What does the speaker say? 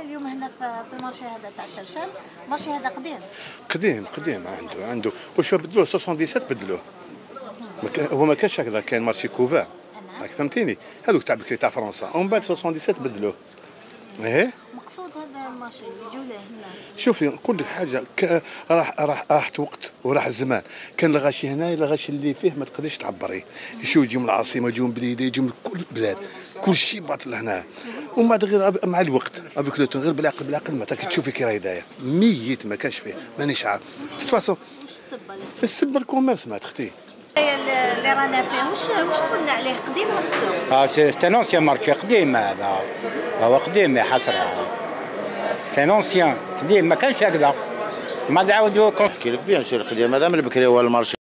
اليوم هنا في ال marché هذا تاع الشرشال ال marché هذا قديم. قديم قديم عنده عنده. وشو بدلوه؟ 77 بدلوه. هو ما كانش هكذا كان marché couvert. راك فهمتيني؟ هذوك تاع بكري تاع فرنسا. ومن بعد 77 بدلوه. إيه؟ مقصود هذا ال marché يجوا له الناس. شوفي نقول لك حاجة. راح راح راحت وقت وراح الزمان. كان الغاشي هنا الغاشي اللي فيه ما تقدرش تعبريه يشوف يجوا من العاصمة يجوا من بليده يجوا من كل البلاد كل شيء باطل هنا. ومن بعد غير مع الوقت. افيك لو تون غير بالعقل بالعقل ما تاك تشوفي كي راهي داير ميت ما كانش فيه. مانيش عارف. تفاصل السبه الكوميرس ما تختي اللي رانا فيه وش وش تقولنا عليه؟ قديم هذا السوق؟ آه سي ان انسيان مارشي قديم هذا. هو قديم يا حسرة. سي ان انسيان قديم. ما كانش هكذا. ما عاودوا احكي لك بيان سور قديم. هذا من بكري هو المارشي.